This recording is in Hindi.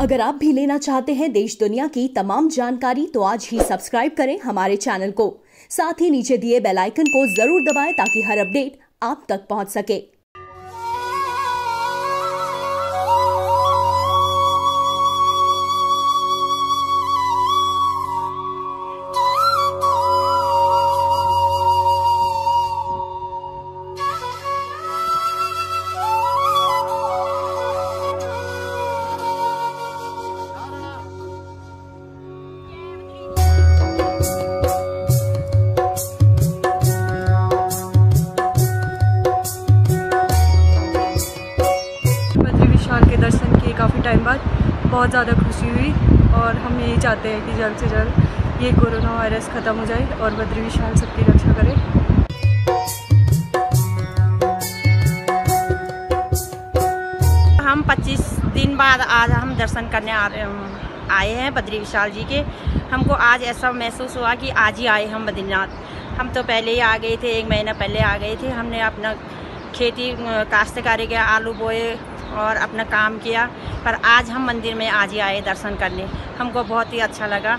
अगर आप भी लेना चाहते हैं देश दुनिया की तमाम जानकारी तो आज ही सब्सक्राइब करें हमारे चैनल को। साथ ही नीचे दिए बेल आइकन को ज़रूर दबाएँ ताकि हर अपडेट आप तक पहुँच सके। विशाल के दर्शन किए काफ़ी टाइम बाद। बहुत ज़्यादा खुशी हुई और हम यही चाहते हैं कि जल्द से जल्द ये कोरोना वायरस ख़त्म हो जाए और बद्री विशाल सबकी रक्षा करें। हम 25 दिन बाद आज हम दर्शन करने आ रहे आए हैं बद्री विशाल जी के। हमको आज ऐसा महसूस हुआ कि आज ही आए हम बद्रीनाथ। हम तो पहले ही आ गए थे, एक महीना पहले आ गए थे। हमने अपना खेती काश्तकारी किया, आलू बोए और अपना काम किया, पर आज हम मंदिर में आज ही आए दर्शन करने। हमको बहुत ही अच्छा लगा।